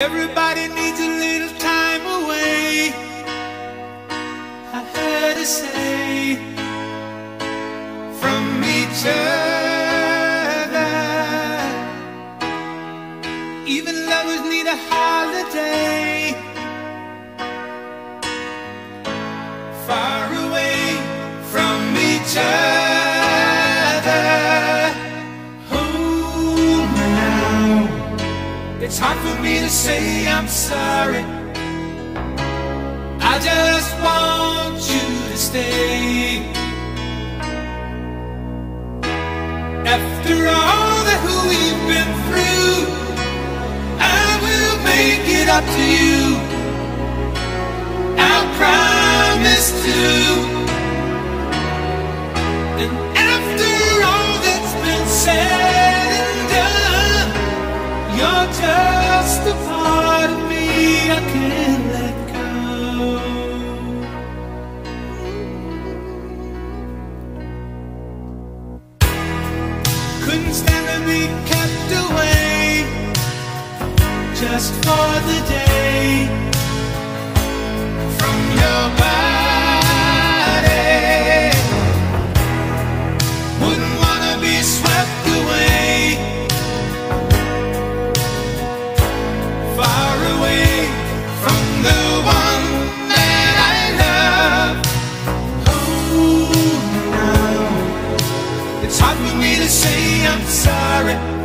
Everybody needs a little time away. I heard her say from each other. Even lovers need a holiday. It's hard for me to say I'm sorry. I just want you to stay. After all that we've been through, I will make it up to you. Couldn't stand to be kept away just for the day It's hard for me to say I'm sorry.